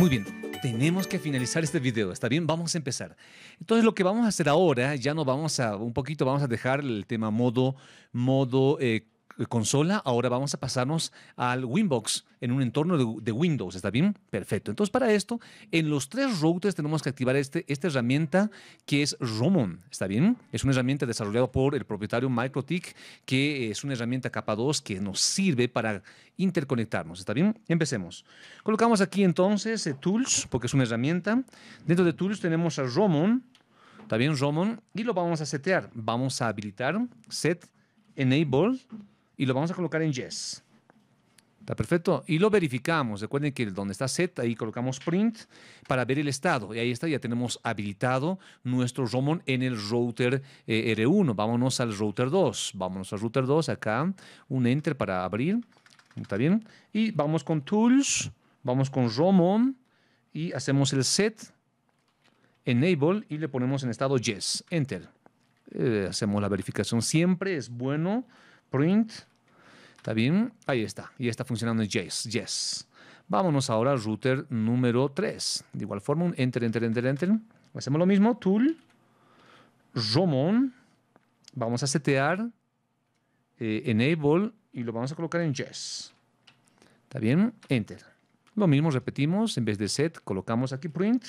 Muy bien, tenemos que finalizar este video, ¿está bien? Vamos a empezar. Entonces lo que vamos a hacer ahora, ya no vamos a, un poquito vamos a dejar el tema modo, modo eh, consola, ahora vamos a pasarnos al Winbox en un entorno de, Windows, ¿está bien? Perfecto. Entonces, para esto, en los tres routers tenemos que activar este, esta herramienta que es Romon, ¿está bien? Es una herramienta desarrollada por el propietario MicroTik, que es una herramienta capa 2 que nos sirve para interconectarnos, ¿está bien? Empecemos. Colocamos aquí entonces eh, Tools, porque es una herramienta. Dentro de Tools tenemos a Romon, ¿está bien? Romon, y lo vamos a setear. Vamos a habilitar Set Enable y lo vamos a colocar en yes. Está perfecto. Y lo verificamos. Recuerden que donde está set, ahí colocamos print para ver el estado. Y ahí está, ya tenemos habilitado nuestro Romon en el router eh, R1. Vámonos al router 2. Vámonos al router 2, acá, un enter para abrir. ¿Está bien? Y vamos con tools, vamos con Romon y hacemos el set enable y le ponemos en estado yes. Enter. Eh, hacemos la verificación. Siempre es bueno print ¿Está bien? Ahí está. Y está funcionando Yes. Yes. Vámonos ahora al router número 3. De igual forma, un enter, enter, enter, enter. Hacemos lo mismo. Tool. Romon. Vamos a setear eh, enable y lo vamos a colocar en yes. ¿Está bien? Enter. Lo mismo repetimos. En vez de set, colocamos aquí print.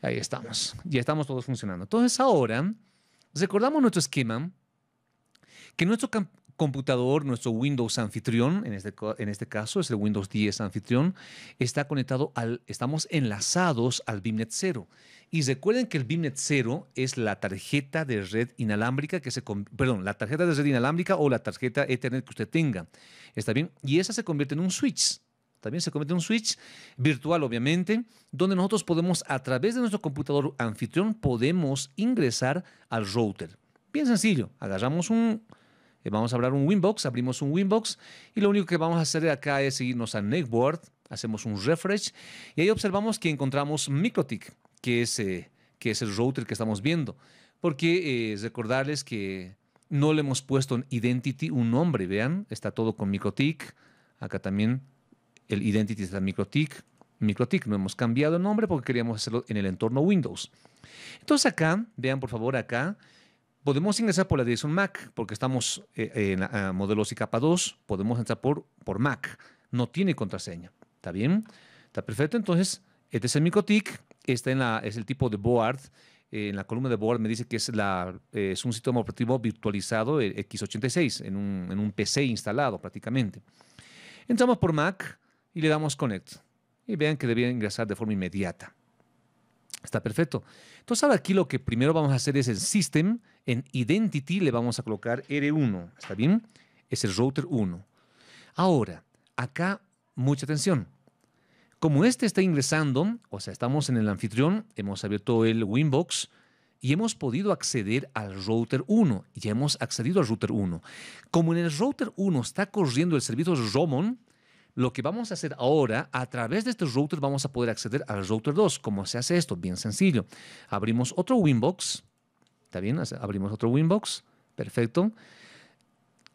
Ahí estamos. Ya estamos todos funcionando. Entonces ahora, recordamos nuestro esquema que nuestro computador, nuestro Windows anfitrión, en este, en este caso es el Windows 10 anfitrión, está conectado al, estamos enlazados al BIMNet 0. Y recuerden que el BIMNet 0 es la tarjeta de red inalámbrica que se, perdón, la tarjeta de red inalámbrica o la tarjeta Ethernet que usted tenga. ¿Está bien? Y esa se convierte en un switch. También se convierte en un switch virtual, obviamente, donde nosotros podemos, a través de nuestro computador anfitrión, podemos ingresar al router. Bien sencillo, agarramos un, eh, vamos a abrir un Winbox, abrimos un Winbox y lo único que vamos a hacer acá es irnos a Netboard, hacemos un refresh y ahí observamos que encontramos MikroTik, que es, eh, que es el router que estamos viendo. Porque eh, recordarles que no le hemos puesto en Identity un nombre, vean, está todo con MikroTik. Acá también el Identity está MikroTik. MikroTik, no hemos cambiado el nombre porque queríamos hacerlo en el entorno Windows. Entonces acá, vean por favor acá, Podemos ingresar por la dirección MAC, porque estamos eh, en modelos y capa 2, podemos entrar por, por MAC. No tiene contraseña. ¿Está bien? Está perfecto. Entonces, este es el MicroTik, este en la, es el tipo de board. Eh, en la columna de board me dice que es, la, eh, es un sistema operativo virtualizado x86, en un, en un PC instalado prácticamente. Entramos por Mac y le damos Connect. Y vean que debería ingresar de forma inmediata. Está perfecto. Entonces ahora aquí lo que primero vamos a hacer es el System, en Identity le vamos a colocar R1, ¿está bien? Es el router 1. Ahora, acá, mucha atención. Como este está ingresando, o sea, estamos en el anfitrión, hemos abierto el Winbox y hemos podido acceder al router 1. Ya hemos accedido al router 1. Como en el router 1 está corriendo el servicio Romon, lo que vamos a hacer ahora, a través de este router vamos a poder acceder al router 2. ¿Cómo se hace esto? Bien sencillo. Abrimos otro Winbox. ¿Está bien? Abrimos otro Winbox. Perfecto.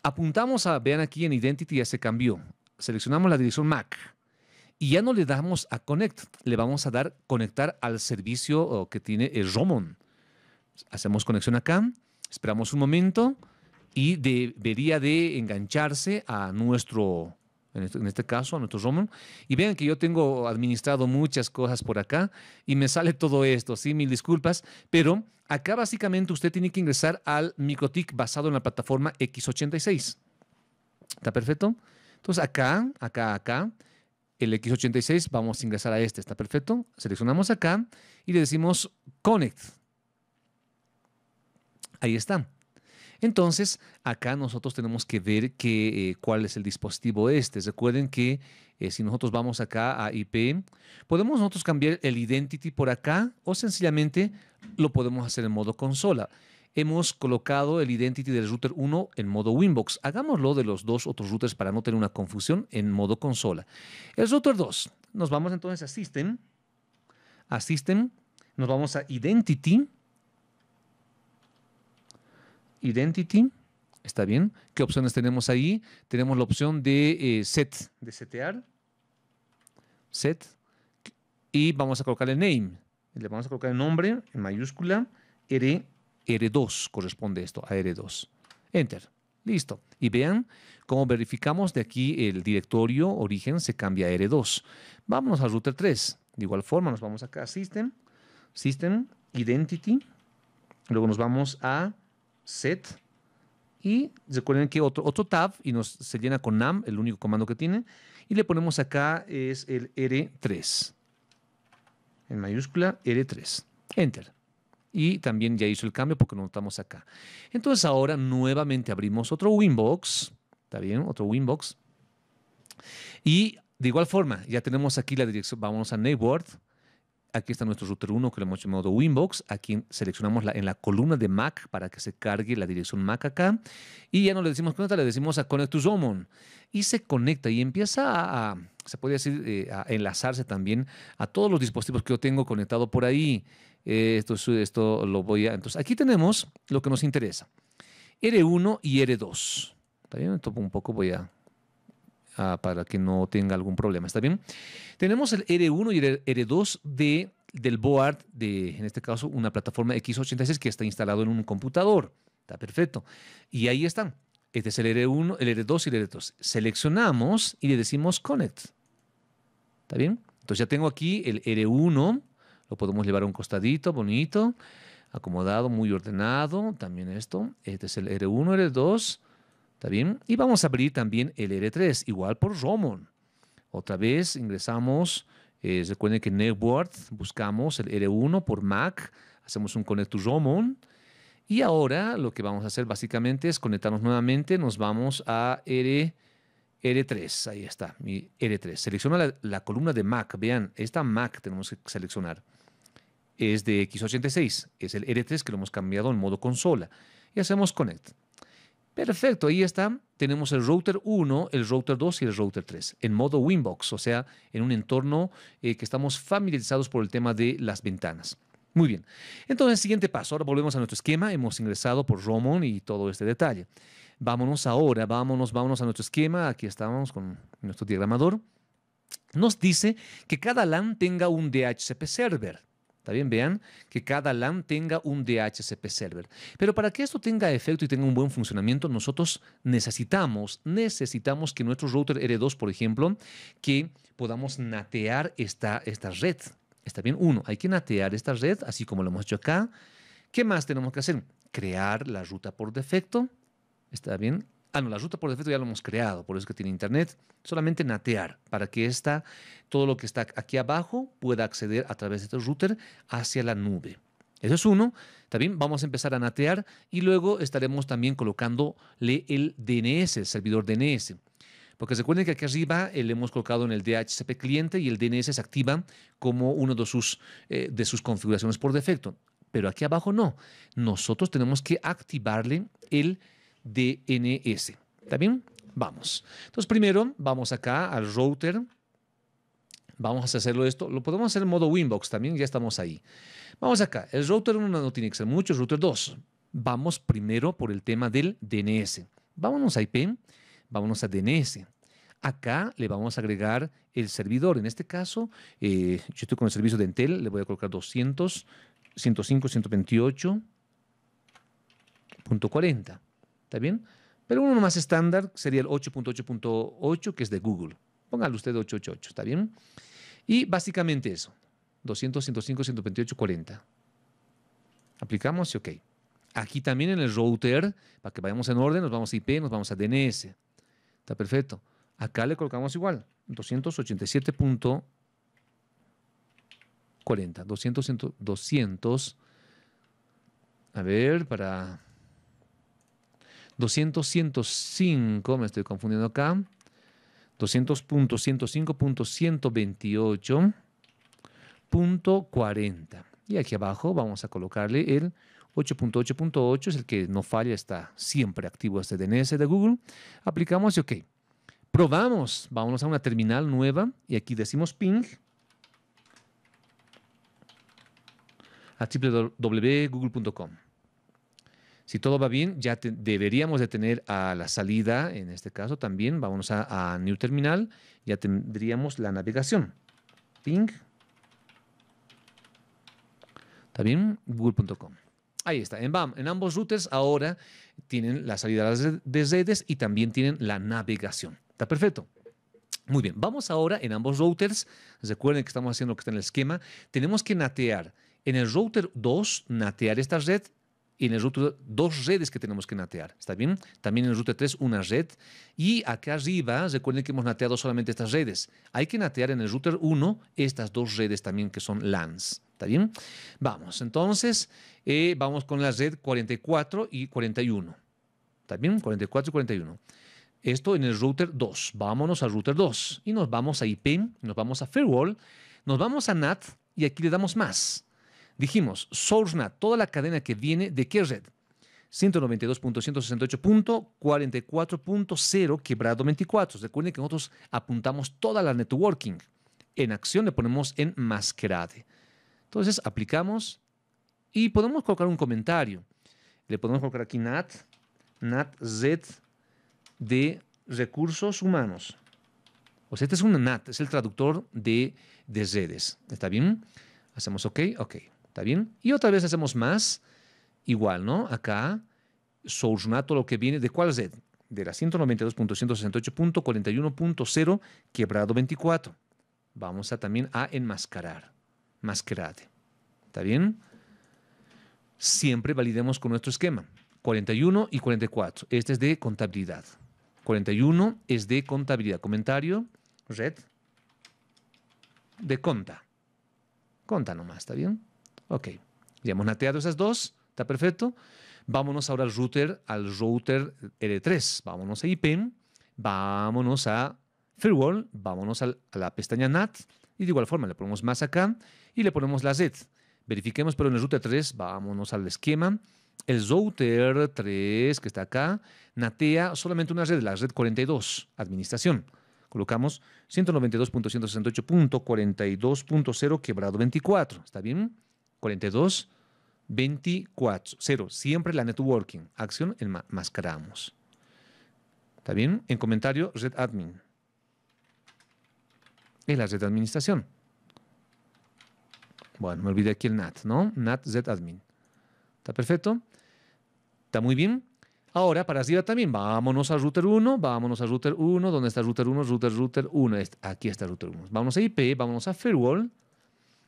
Apuntamos a, vean aquí en Identity ya se cambió. Seleccionamos la dirección MAC. Y ya no le damos a Connect. Le vamos a dar conectar al servicio que tiene el Romon. Hacemos conexión acá. Esperamos un momento y debería de engancharse a nuestro este, en este, caso a nuestro Roman. Y vean que yo tengo administrado muchas cosas por acá y me sale todo esto, sí, mil disculpas, pero acá básicamente usted tiene que ingresar al MicroTik basado en la plataforma X86. ¿Está perfecto? Entonces acá, acá, acá, el X86, vamos a ingresar a este, ¿está perfecto? Seleccionamos acá y le decimos Connect. Ahí está. Entonces, acá nosotros tenemos que ver que, eh, cuál es el dispositivo este. Recuerden que eh, si nosotros vamos acá a IP, podemos nosotros cambiar el identity por acá o sencillamente lo podemos hacer en modo consola. Hemos colocado el identity del router 1 en modo Winbox. Hagámoslo de los dos otros routers para no tener una confusión en modo consola. El router 2, nos vamos entonces a System, a System, nos vamos a Identity, Identity. ¿Está bien? ¿Qué opciones tenemos ahí? Tenemos la opción de eh, set, de setear. Set. y vamos a colocar el name. Le vamos a colocar el nombre en mayúscula, R, R2 corresponde esto a R2. Enter. Listo. Y vean cómo verificamos de aquí el directorio origen se cambia a R2. Vámonos al router 3. De igual forma nos vamos acá a System, System, Identity. Luego nos vamos a Set. Y recuerden que otro, otro tab y nos se llena con NAM, el único comando que tiene. Y le ponemos acá es el R3. En mayúscula R3. Enter y también ya hizo el cambio porque no estamos acá. Entonces ahora nuevamente abrimos otro Winbox, ¿está bien? Otro Winbox. Y de igual forma, ya tenemos aquí la dirección, vamos a Network, aquí está nuestro router 1 que lo hemos llamado Winbox, aquí seleccionamos la, en la columna de Mac para que se cargue la dirección Mac acá, y ya no le decimos conecta, le decimos a Connect to Zomon, y se conecta y empieza a, se puede decir, eh, a enlazarse también a todos los dispositivos que yo tengo conectado por ahí, eh, esto, esto lo voy a... Entonces, aquí tenemos lo que nos interesa. R1 y R2. ¿Está bien? Esto un poco voy a... para que no tenga algún problema. ¿Está bien? Tenemos el R1 y el R2 de, del board de, en este caso, una plataforma x86 que está instalado en un computador. Está perfecto. Y ahí están. Este es el R1, el R2 y el R2. Seleccionamos y le decimos Connect. ¿Está bien? Entonces ya tengo aquí el R1 lo podemos llevar a un costadito, bonito, acomodado, muy ordenado. También esto. Este es el R1, R2. ¿Está bien? Y vamos a abrir también el R3, igual por Romon. Otra vez ingresamos, eh, recuerden que Network, buscamos el R1 por Mac, hacemos un Connect to Romon. Y ahora lo que vamos a hacer básicamente es conectarnos nuevamente, nos vamos a R, R3, ahí está, mi R3. Selecciona la, la columna de Mac, vean, esta Mac tenemos que seleccionar es de x86, es el R3 que lo hemos cambiado en modo consola. Y hacemos connect. Perfecto, ahí está. Tenemos el router 1, el router 2 y el router 3 en modo Winbox, o sea, en un entorno eh, que estamos familiarizados por el tema de las ventanas. Muy bien. Entonces, siguiente paso. Ahora volvemos a nuestro esquema. Hemos ingresado por Romon y todo este detalle. Vámonos ahora, vámonos, vámonos a nuestro esquema. Aquí estamos con nuestro diagramador. Nos dice que cada LAN tenga un DHCP server. Bien, vean que cada LAN tenga un DHCP server. Pero para que esto tenga efecto y tenga un buen funcionamiento, nosotros necesitamos, necesitamos que nuestro router R2, por ejemplo, que podamos natear esta, esta red. Está bien, uno, hay que natear esta red, así como lo hemos hecho acá. ¿Qué más tenemos que hacer? Crear la ruta por defecto. Está bien, Ah, no, la ruta por defecto ya lo hemos creado, por eso que tiene internet. Solamente natear para que esta, todo lo que está aquí abajo pueda acceder a través de este router hacia la nube. Eso es uno. También vamos a empezar a natear y luego estaremos también colocándole el DNS, el servidor DNS. Porque recuerden que aquí arriba le hemos colocado en el DHCP cliente y el DNS se activa como uno de sus, eh, de sus configuraciones por defecto. Pero aquí abajo no. Nosotros tenemos que activarle el DNS. ¿Está bien? Vamos. Entonces, primero vamos acá al router. Vamos a hacerlo esto. Lo podemos hacer en modo Winbox también, ya estamos ahí. Vamos acá. El router 1 no tiene que ser mucho, el router 2. Vamos primero por el tema del DNS. Vámonos a IP, vámonos a DNS. Acá le vamos a agregar el servidor. En este caso, eh, yo estoy con el servicio de Intel, le voy a colocar 200, 105, 128.40. ¿Está bien? Pero uno más estándar sería el 8.8.8, que es de Google. Póngale usted 888, ¿está bien? Y básicamente eso. 200, 105, 128, 40. Aplicamos y ok. Aquí también en el router, para que vayamos en orden, nos vamos a IP, nos vamos a DNS. Está perfecto. Acá le colocamos igual. 287.40. 200, 200. A ver, para 200, 105, me estoy confundiendo acá. 200.105.128.40. Y aquí abajo vamos a colocarle el 8.8.8, es el que no falla, está siempre activo este DNS de Google. Aplicamos y OK. Probamos, vamos a una terminal nueva y aquí decimos ping a www.google.com. Si todo va bien, ya deberíamos de tener a la salida, en este caso también, vamos a, New Terminal, ya tendríamos la navegación. Ping ¿Está bien? Google.com. Ahí está. En, en ambos routers ahora tienen la salida de redes y también tienen la navegación. ¿Está perfecto? Muy bien, vamos ahora en ambos routers. Recuerden que estamos haciendo lo que está en el esquema. Tenemos que natear en el router 2, natear esta red en el router dos redes que tenemos que natear. ¿Está bien? También en el router 3 una red. Y acá arriba, recuerden que hemos nateado solamente estas redes. Hay que natear en el router 1 estas dos redes también que son LANs. ¿Está bien? Vamos, entonces, eh, vamos con la red 44 y 41. ¿Está bien? 44 y 41. Esto en el router 2. Vámonos al router 2 y nos vamos a IP, nos vamos a Firewall, nos vamos a NAT y aquí le damos más. Dijimos, SourceNAT, toda la cadena que viene de qué red? 192.168.44.0 quebrado 24. Recuerden que nosotros apuntamos toda la networking. En acción le ponemos en masquerade. Entonces aplicamos y podemos colocar un comentario. Le podemos colocar aquí NAT, NAT Z de recursos humanos. O sea, este es un NAT, es el traductor de, de redes. ¿Está bien? Hacemos OK, OK. ¿Está bien? Y otra vez hacemos más, igual, ¿no? Acá, SourceNAT, lo que viene, ¿de cuál red? De la 192.168.41.0 quebrado 24. Vamos a también a enmascarar, mascarade. ¿Está bien? Siempre validemos con nuestro esquema. 41 y 44. Este es de contabilidad. 41 es de contabilidad. Comentario, red, de conta. Conta nomás, ¿está bien? Ok, ya hemos nateado esas dos, está perfecto. Vámonos ahora al router, al router L3. Vámonos a IP, vámonos a Firewall, vámonos a la pestaña NAT y de igual forma le ponemos más acá y le ponemos la Z. Verifiquemos, pero en el router 3, vámonos al esquema. El router 3 que está acá natea solamente una red, la red 42, administración. Colocamos 192.168.42.0 quebrado 24. ¿Está bien? 42, 24, 0. Siempre la networking. Acción, enmascaramos. ¿Está bien? En comentario, red admin. Es la red de administración. Bueno, me olvidé aquí el NAT, ¿no? NAT Z admin. ¿Está perfecto? ¿Está muy bien? Ahora, para arriba también, vámonos al router 1, vámonos al router 1, ¿dónde está router 1? Router, router 1, aquí está router 1. Vámonos a IP, vámonos a firewall,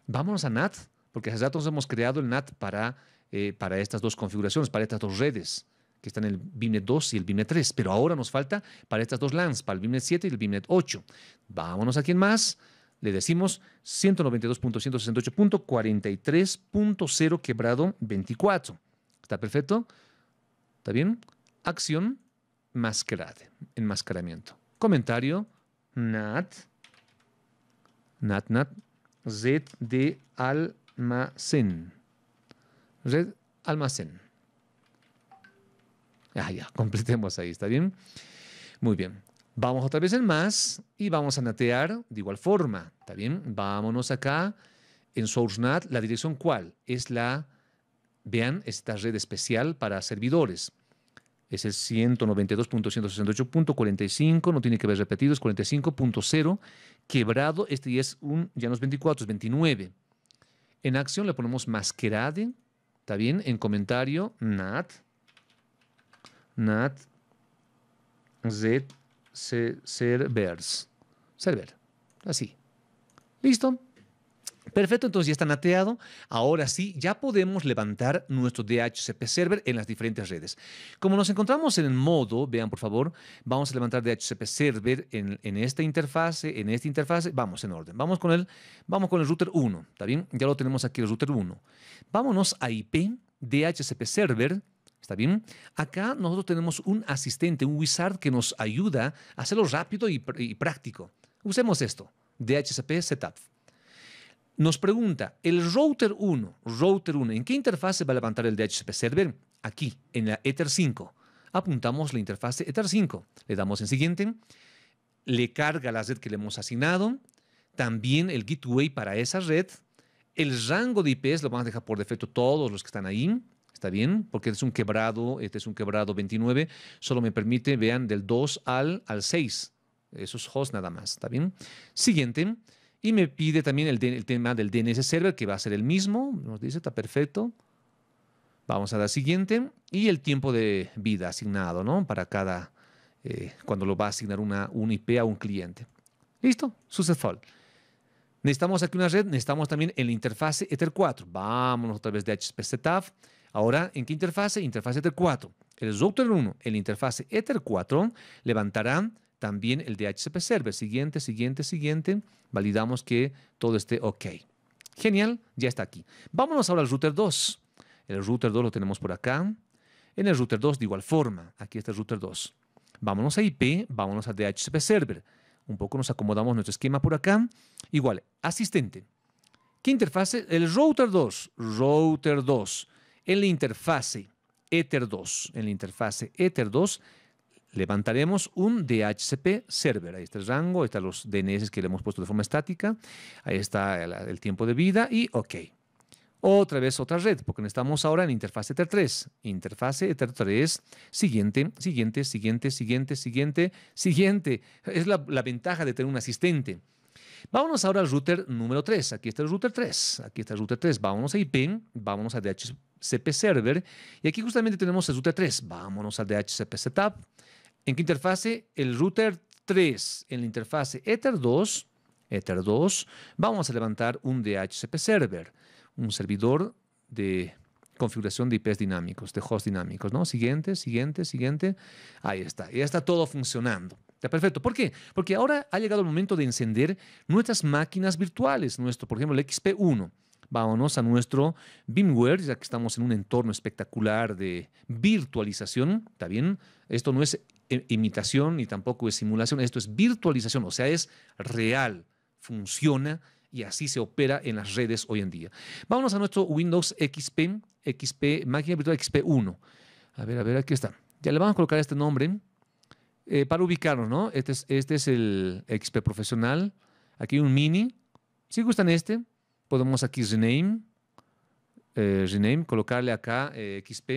vámonos a NAT, porque hace rato hemos creado el NAT para, eh, para estas dos configuraciones, para estas dos redes, que están el BIMNET 2 y el BIMNET 3, pero ahora nos falta para estas dos LANs, para el BIMNET 7 y el BIMNET 8. Vámonos aquí en más, le decimos 192.168.43.0 quebrado 24. ¿Está perfecto? ¿Está bien? Acción, mascarade, enmascaramiento. Comentario, NAT, NAT, NAT, Z de al almacén. Red almacén. Ah, ya, completemos ahí, ¿está bien? Muy bien. Vamos otra vez en más y vamos a natear de igual forma, ¿está bien? Vámonos acá en SourceNAT, la dirección cuál es la, vean, esta red especial para servidores. Es el 192.168.45, no tiene que ver repetido, es 45.0, quebrado, este ya es un, ya no es 24, es 29. En acción le ponemos masquerade, ¿está bien? En comentario, nat, nat, z, servers, server, así. ¿Listo? Perfecto, entonces ya está nateado. Ahora sí, ya podemos levantar nuestro DHCP server en las diferentes redes. Como nos encontramos en el modo, vean por favor, vamos a levantar DHCP server en, en esta interfase, en esta interfase, vamos en orden. Vamos con el, vamos con el router 1, ¿está bien? Ya lo tenemos aquí el router 1. Vámonos a IP, DHCP server, ¿Está bien? Acá nosotros tenemos un asistente, un wizard que nos ayuda a hacerlo rápido y, y práctico. Usemos esto, DHCP Setup. Nos pregunta, el router 1, router 1, ¿en qué interfase va a levantar el DHCP server? Aquí, en la Ether 5. Apuntamos la interfase Ether 5. Le damos en siguiente. Le carga la red que le hemos asignado. También el gateway para esa red. El rango de IPs lo vamos a dejar por defecto todos los que están ahí. ¿Está bien? Porque es un quebrado, este es un quebrado 29. Solo me permite, vean, del 2 al, al 6. Esos hosts nada más. ¿Está bien? Siguiente Y me pide también el, el, tema del DNS server, que va a ser el mismo. Nos dice, está perfecto. Vamos a dar siguiente. Y el tiempo de vida asignado, ¿no? Para cada, eh, cuando lo va a asignar una, un IP a un cliente. Listo, successful. Necesitamos aquí una red, necesitamos también en la interfase Ether 4. Vámonos otra vez de HTTP Setup. Ahora, ¿en qué interfase? Interfase Ether 4. El router 1 en la interfase Ether 4 levantará también el DHCP server. Siguiente, siguiente, siguiente. Validamos que todo esté ok. Genial, ya está aquí. Vámonos ahora al router 2. El router 2 lo tenemos por acá. En el router 2 de igual forma. Aquí está el router 2. Vámonos a IP, vámonos a DHCP server. Un poco nos acomodamos nuestro esquema por acá. Igual, asistente. ¿Qué interfase? El router 2. Router 2. En la interfase Ether 2. En la interfase Ether 2 levantaremos un DHCP server. Ahí está el rango, ahí están los DNS que le hemos puesto de forma estática, ahí está el, tiempo de vida y OK. Otra vez otra red, porque estamos ahora en interfase Ether 3. Interfase Ether 3, siguiente, siguiente, siguiente, siguiente, siguiente, siguiente. Es la, la ventaja de tener un asistente. Vámonos ahora al router número 3. Aquí está el router 3. Aquí está el router 3. Vámonos a IP, vámonos a DHCP server. Y aquí justamente tenemos el router 3. Vámonos al DHCP setup. ¿En qué interfase? El router 3. En la interfase Ether 2, Ether 2, vamos a levantar un DHCP server, un servidor de configuración de IPs dinámicos, de host dinámicos, ¿no? Siguiente, siguiente, siguiente. Ahí está. Ya está todo funcionando. Está perfecto. ¿Por qué? Porque ahora ha llegado el momento de encender nuestras máquinas virtuales, nuestro, por ejemplo, el XP1. Vámonos a nuestro VMware, ya que estamos en un entorno espectacular de virtualización. ¿Está bien? Esto no es imitación ni tampoco es simulación, esto es virtualización, o sea, es real, funciona y así se opera en las redes hoy en día. Vámonos a nuestro Windows XP, XP, máquina virtual XP1. A ver, a ver, aquí está. Ya le vamos a colocar este nombre eh, para ubicarnos, ¿no? Este es, este es el XP profesional. Aquí un mini. Si gustan este, podemos aquí rename, eh, rename, colocarle acá eh, XP,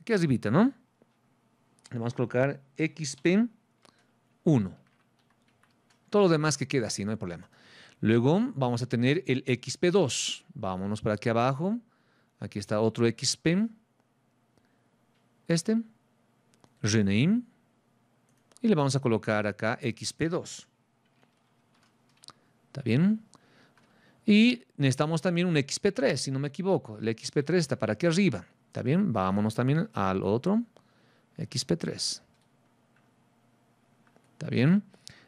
aquí arribita, ¿no? Le vamos a colocar XP1. Todo lo demás que queda así, no hay problema. Luego vamos a tener el XP2. Vámonos para aquí abajo. Aquí está otro XP. Este. Rename y le vamos a colocar acá XP2. ¿Está bien? Y necesitamos también un XP3, si no me equivoco. El XP3 está para aquí arriba. ¿Está bien? Vámonos también al otro. XP3. ¿Está bien?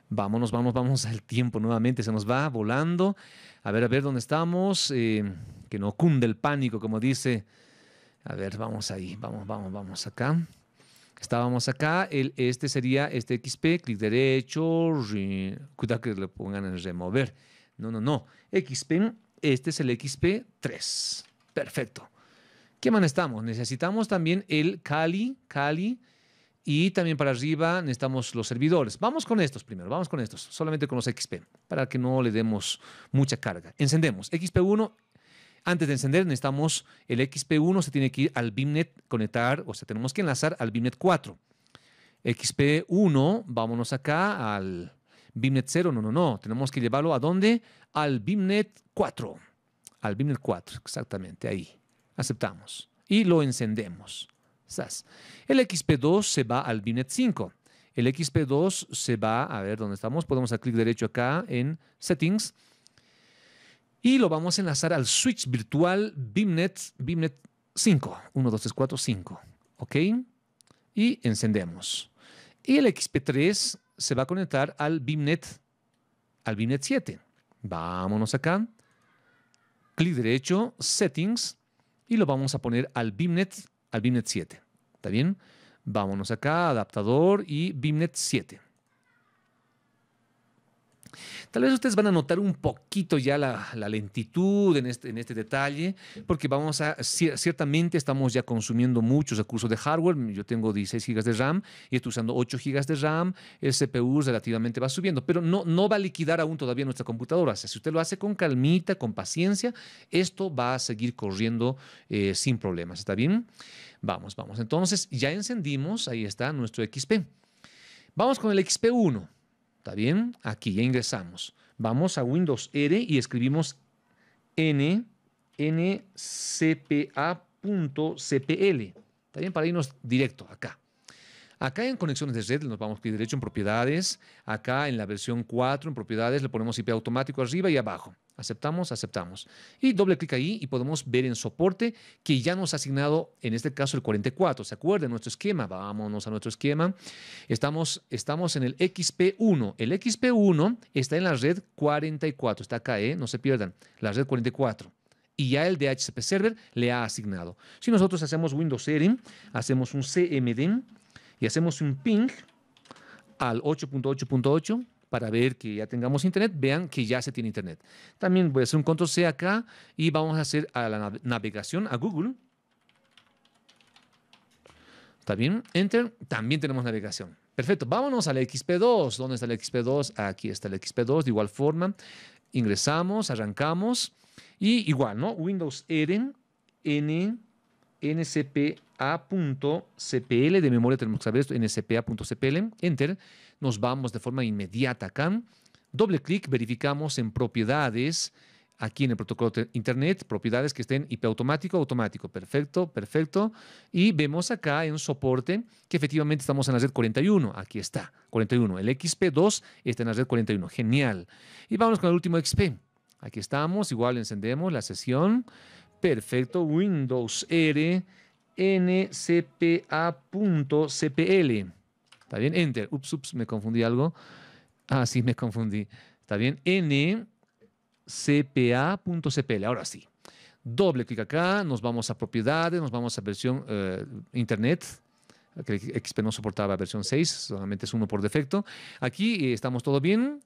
Vámonos, vamos, vamos al tiempo nuevamente. Se nos va volando. A ver, a ver dónde estamos. Eh, que no cunde el pánico, como dice. A ver, vamos ahí. Vamos, vamos, vamos acá. Estábamos acá, el, este sería este XP, clic derecho, cuidado que le pongan en remover. No, no, no. XP, este es el XP3. Perfecto. ¿Qué más necesitamos? Necesitamos también el Kali, Kali, y también para arriba necesitamos los servidores. Vamos con estos primero, vamos con estos, solamente con los XP, para que no le demos mucha carga. Encendemos XP1 antes de encender necesitamos el XP1, se tiene que ir al BIMNet, conectar, o sea, tenemos que enlazar al BIMNet 4. XP1, vámonos acá al BIMNet 0, no, no, no, tenemos que llevarlo a dónde? Al BIMNet 4. Al BIMNet 4, exactamente, ahí. Aceptamos. Y lo encendemos. El XP2 se va al BIMNet 5. El XP2 se va, a ver dónde estamos, podemos dar clic derecho acá en Settings y lo vamos a enlazar al switch virtual BIMNet, BIMNet 5. 1, 2, 3, 4, 5. ¿Ok? Y encendemos. Y el XP3 se va a conectar al BIMNet, al BIMNet 7. Vámonos acá. Clic derecho, Settings. Y lo vamos a poner al BIMNet, al BIMNet 7. ¿Está bien? Vámonos acá, adaptador y BIMNet 7. Tal vez ustedes van a notar un poquito ya la, lentitud en este, en este detalle, porque vamos a, ciertamente estamos ya consumiendo muchos recursos de hardware. Yo tengo 16 GB de RAM y estoy usando 8 GB de RAM. El CPU relativamente va subiendo, pero no, va a liquidar aún todavía nuestra computadora. si usted lo hace con calmita, con paciencia, esto va a seguir corriendo eh, sin problemas. ¿Está bien? Vamos, vamos. Entonces, ya encendimos, ahí está nuestro XP. Vamos con el XP1. ¿Está bien? Aquí ya ingresamos. Vamos a Windows R y escribimos n ncpa.cpl. También para irnos directo acá. Acá en conexiones de red nos vamos a ir derecho en propiedades. Acá en la versión 4 en propiedades le ponemos IP automático arriba y abajo. Aceptamos, aceptamos. Y doble clic ahí y podemos ver en soporte que ya nos ha asignado, en este caso, el 44. ¿Se acuerdan? Nuestro esquema. Vámonos a nuestro esquema. Estamos, estamos en el XP1. El XP1 está en la red 44. Está acá, ¿eh? No se pierdan. La red 44 y ya el DHCP server le ha asignado. Si nosotros hacemos Windows Setting, hacemos un CMD y hacemos un ping al 8.8.8 para ver que ya tengamos internet, vean que ya se tiene internet. También voy a hacer un control C acá y vamos a hacer a la navegación a Google. ¿Está bien? Enter. También tenemos navegación. Perfecto. Vámonos al XP2. ¿Dónde está el XP2? Aquí está el XP2. De igual forma, ingresamos, arrancamos y igual, ¿no? Windows Eren N ncpa.cpl, de memoria tenemos que saber esto, ncpa.cpl, enter, nos vamos de forma inmediata acá, doble clic, verificamos en propiedades, aquí en el protocolo de Internet, propiedades que estén IP automático, automático, perfecto, perfecto, y vemos acá en soporte que efectivamente estamos en la red 41, aquí está, 41, el XP2 está en la red 41, genial. Y vamos con el último XP, aquí estamos, igual encendemos la sesión, Perfecto. Windows R ncpa.cpl. ¿Está bien? Enter. Ups, ups, me confundí algo. Ah, sí, me confundí. ¿Está bien? ncpa.cpl. Ahora sí. Doble clic acá, nos vamos a propiedades, nos vamos a versión eh, internet. XP no soportaba versión 6, solamente es uno por defecto. Aquí eh, estamos todo bien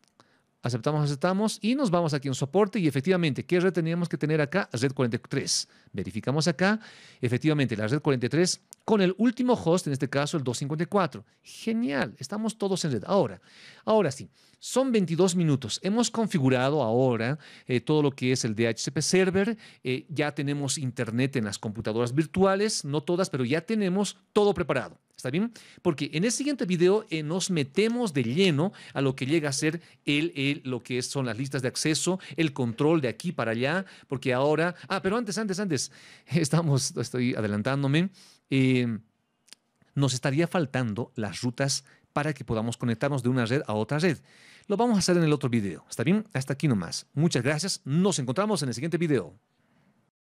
aceptamos, aceptamos y nos vamos aquí en soporte y efectivamente, ¿qué red teníamos que tener acá? Red 43. Verificamos acá, efectivamente, la red 43 con el último host, en este caso el 254. Genial, estamos todos en red. Ahora, ahora sí, son 22 minutos. Hemos configurado ahora eh, todo lo que es el DHCP server. Eh, ya tenemos internet en las computadoras virtuales, no todas, pero ya tenemos todo preparado. ¿Está bien? Porque en el siguiente video eh, nos metemos de lleno a lo que llega a ser lo que son las listas de acceso, el control de aquí para allá, porque ahora, ah, pero antes, antes, antes, estamos, estoy adelantándome, eh, nos estaría faltando las rutas para que podamos conectarnos de una red a otra red. Lo vamos a hacer en el otro video. ¿Está bien? Hasta aquí nomás. Muchas gracias. Nos encontramos en el siguiente video.